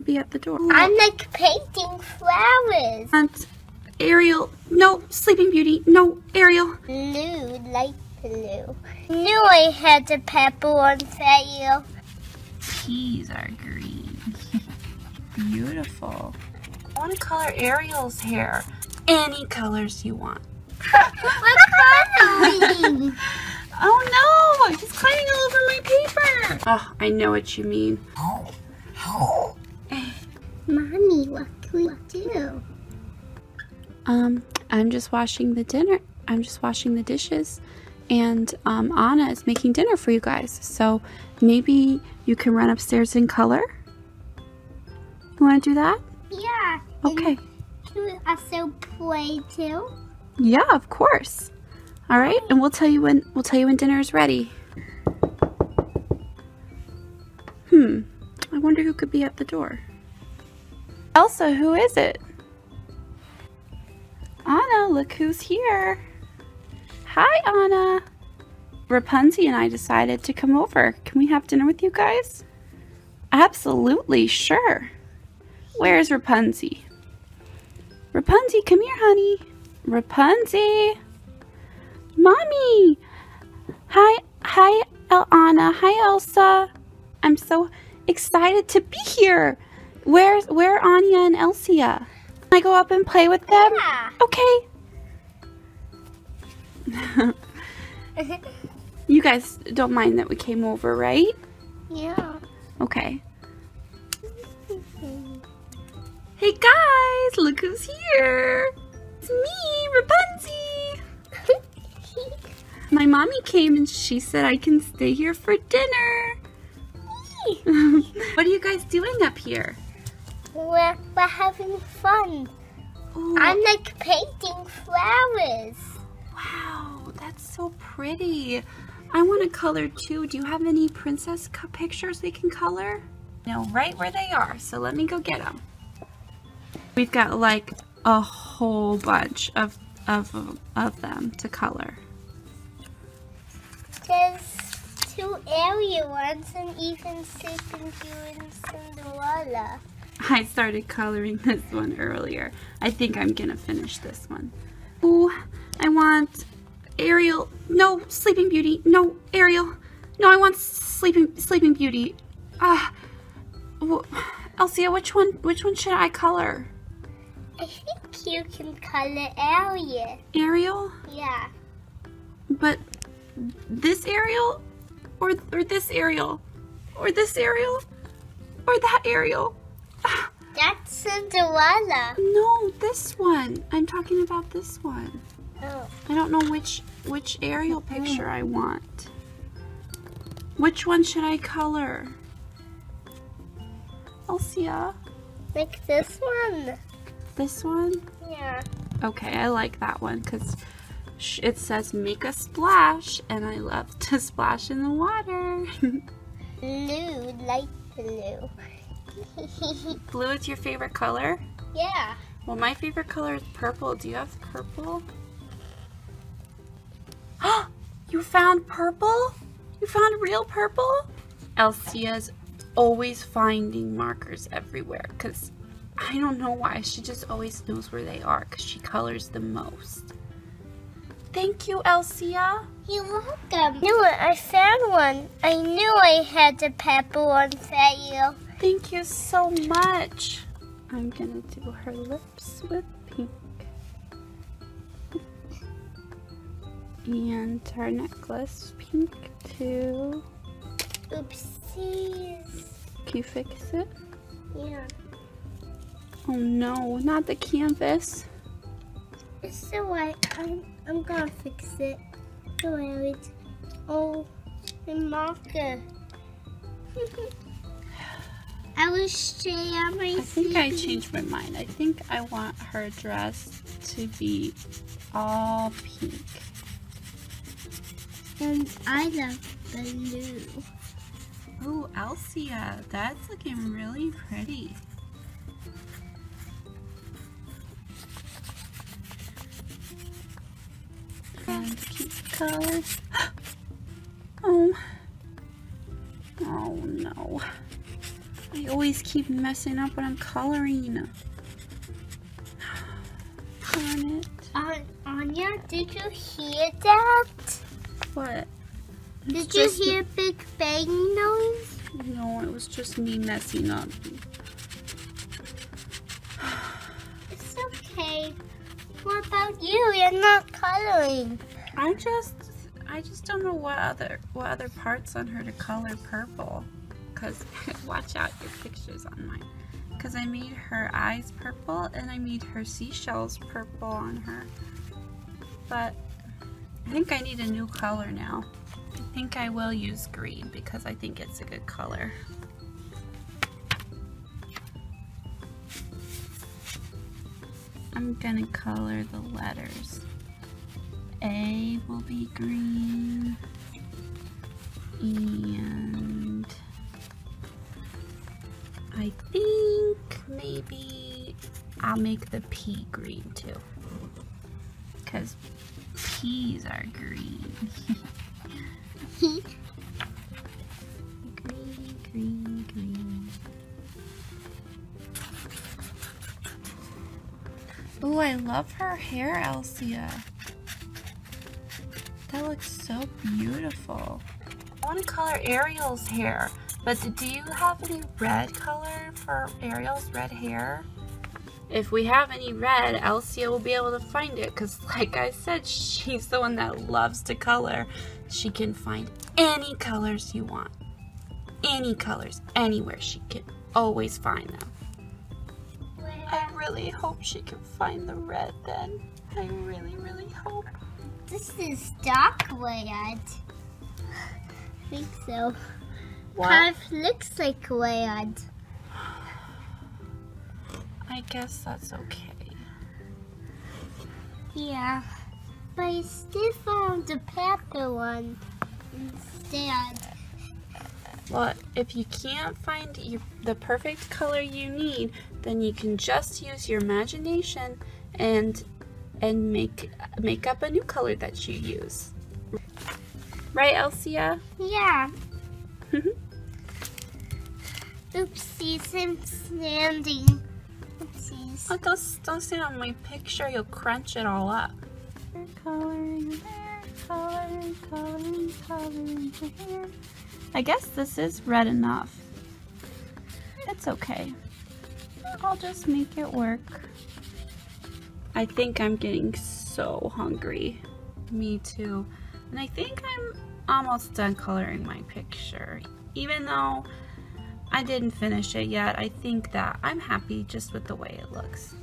could be at the door. I'm like painting flowers. And Ariel, no, Sleeping Beauty, no, Ariel. Blue, light blue. Knew I had the purple one for you. These are green. Beautiful. I want to color Ariel's hair. Any colors you want. What coloring? Oh no! He's climbing all over my paper! Oh, I know what you mean. Oh, oh. Mommy, what can we do? Um, I'm just washing the dinner. I'm just washing the dishes. And um, Anna is making dinner for you guys. So maybe you can run upstairs and color? You want to do that? Yeah. Okay. Can we also play too? Yeah, of course. All right, and we'll tell you when we'll tell you when dinner is ready. Hmm. I wonder who could be at the door. Elsa, who is it? Anna, look who's here. Hi, Anna. Rapunzel and I decided to come over. Can we have dinner with you guys? Absolutely, sure. Where's Rapunzel? Rapunzel, come here, honey. Rapunzel. Mommy. Hi, hi, Anna. Hi, Elsa. I'm so excited to be here. Where's where are Anya and Elsia? Can I go up and play with them? Yeah. Okay. you guys don't mind that we came over, right? yeah. Okay. Hey guys, look who's here. It's me, Rapunzel. My mommy came and she said I can stay here for dinner. what are you guys doing up here? We're, we're having fun. Ooh, I'm like painting flowers. wow, that's so pretty. I want to color too. Do you have any princess pictures we can color? No, right where they are. So let me go get them. We've got like a whole bunch of of of them to color. There's two Ariel ones and even Sleeping and Cinderella. I started coloring this one earlier. I think I'm gonna finish this one. Ooh, I want Ariel. No, Sleeping Beauty. No, Ariel. No, I want Sleeping Sleeping Beauty. Ah, uh, Elsia, which one? Which one should I color? I think you can color area. Ariel, Yeah. but this Ariel, or or this Ariel, or this Ariel, or that Ariel. That's Cinderella. no, this one. I'm talking about this one. Oh. I don't know which which Ariel picture I want. Which one should I color? Elsia, Like this one. this one? Yeah. Okay, I like that one because it says make a splash and I love to splash in the water. Blue, light blue. Blue is your favorite color? yeah. Well, my favorite color is purple. Do you have purple? you found purple? You found real purple? Elsia's always finding markers everywhere because I don't know why. She just always knows where they are because she colors the most. Thank you, Elsia. You're welcome. Knew it. I found one. I knew I had the purple one for you. Thank you so much. I'm gonna do her lips with pink. And her necklace, pink too. Oopsies. Can you fix it? Yeah. Oh no, not the canvas. It's alright. I'm, I'm gonna fix it. Don't worry. Oh, the marker. I will my I think I changed my mind. I think I want her dress to be all pink. And I love the blue. Ooh, Elsia, that's looking really pretty. And keep the always keep messing up when I'm coloring. Darn it. Uh, Anya, did you hear that? What? Did just- you hear Big Bang noise? No, it was just me messing up. It's okay. What about you? You're not coloring. I just, I just don't know what other, what other parts on her to color purple. Cause watch out your pictures on mine. Cause I made her eyes purple and I made her seashells purple on her. But I think I need a new color now. I think I will use green because I think it's a good color. I'm gonna color the letters. A will be green and I'll make the pea green too because peas are green. green, green, green. Oh, I love her hair, Elsia. That looks so beautiful. I want to color Ariel's hair, but do you have any red color for Ariel's red hair? If we have any red, Elsia will be able to find it because, like I said, she's the one that loves to color. She can find any colors you want. Any colors, anywhere. She can always find them. I really hope she can find the red then. I really, really hope. This is dark red. I think so. What? Kind of looks like red. I guess that's okay. Yeah. But I still found the purple one instead. Well, if you can't find your, the perfect color you need, then you can just use your imagination and and make make up a new color that you use. Right, Elsia? Yeah. Oopsies, I'm standing. Oopsies. Oh, don't, don't stand on my picture. You'll crunch it all up. Coloring hair, coloring, coloring, coloring hair. I guess this is red enough. It's okay. I'll just make it work. I think I'm getting so hungry. Me too. And I think I'm almost done coloring my picture. Even though I didn't finish it yet, I think that I'm happy just with the way it looks.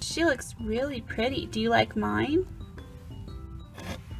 She looks really pretty. Do you like mine?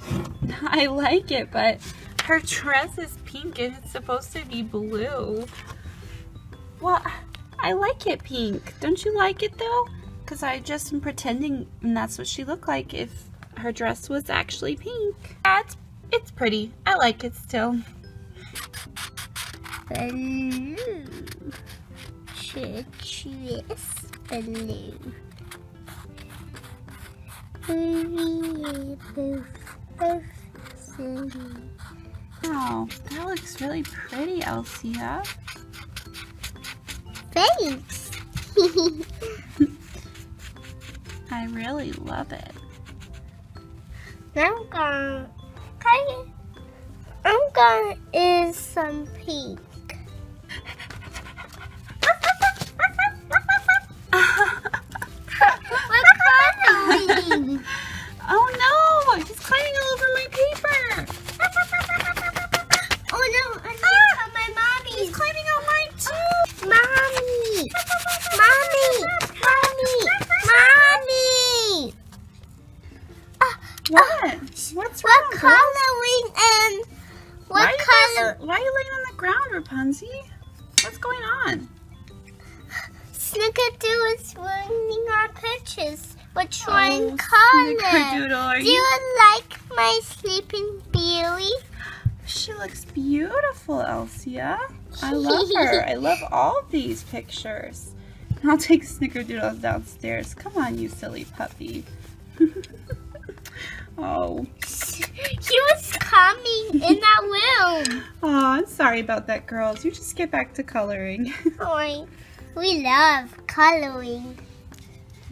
I like it, but her dress is pink and it's supposed to be blue. Well, I like it pink. Don't you like it though? Because I just am pretending and that's what she looked like if her dress was actually pink. It's, it's pretty. I like it still. Blue. Churches blue. Blue, both, both blue. Oh, that looks really pretty, Elsia. Thanks. I really love it. I'm gonna, okay, I'm gonna is some pink. Oh no! He's climbing all over my paper! Oh no, I think ah! on my mommy. He's climbing on mine too! Mommy! Mommy! Mommy! Mommy! Ah, ah. What? What's wrong? what coloring and Why what are, you guys, color? Uh, why are you laying on the ground, Rapunzel? What's going on? Snickerdoodle is ruining our pictures. Trying Oh, color. Are Do you- like my sleeping beauty? She looks beautiful, Elsia. I love her. I love all these pictures. I'll take Snickerdoodle downstairs. Come on, you silly puppy. oh, He was coming in that room. Oh, I'm sorry about that, girls. You just get back to coloring. Boy, we love coloring.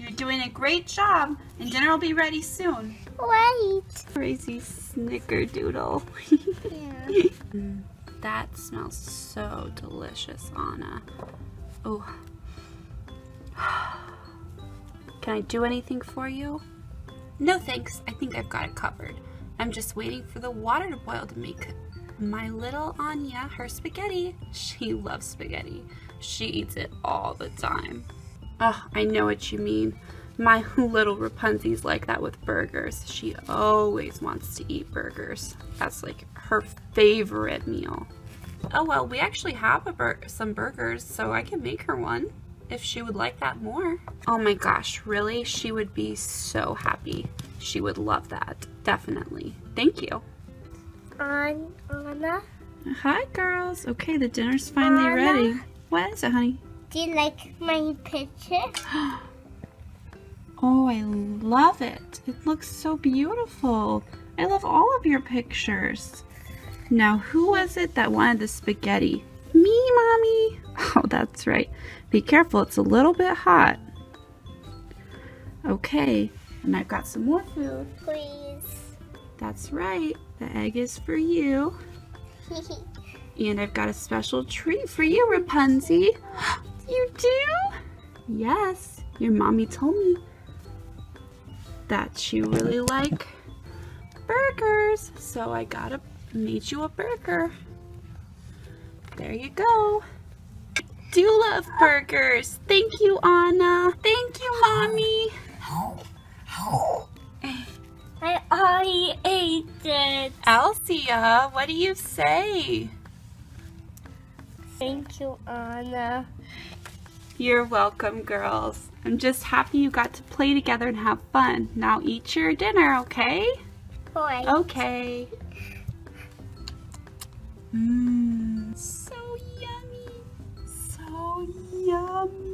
You're doing a great job, and dinner will be ready soon. Wait. Crazy snickerdoodle. Yeah. That smells so delicious, Anna. Oh. Can I do anything for you? No thanks, I think I've got it covered. I'm just waiting for the water to boil to make my little Anya her spaghetti. She loves spaghetti. She eats it all the time. Oh, I know what you mean. My little Rapunzel's like that with burgers. She always wants to eat burgers. That's like her favorite meal. Oh well, we actually have a bur some burgers, so I can make her one if she would like that more. Oh my gosh, really? She would be so happy. She would love that, definitely. Thank you. On Anna, Hi girls. Okay, the dinner's finally Anna? ready. What is it, honey? Do you like my picture? Oh, I love it. It looks so beautiful. I love all of your pictures. Now, who was it that wanted the spaghetti? Me, Mommy? Oh, that's right. Be careful, it's a little bit hot. Okay, and I've got some more food. Please. That's right. The egg is for you. And I've got a special treat for you, Rapunzel. Oh, You do? Yes. Your mommy told me that you really like burgers. So I got a made you a burger. There you go. Do love burgers. Thank you, Anna. Thank you, Mommy. I already ate it. Elsia, what do you say? Thank you, Anna. You're welcome, girls. I'm just happy you got to play together and have fun. Now eat your dinner, okay? Boy. Okay. Mmm, so yummy. So yummy.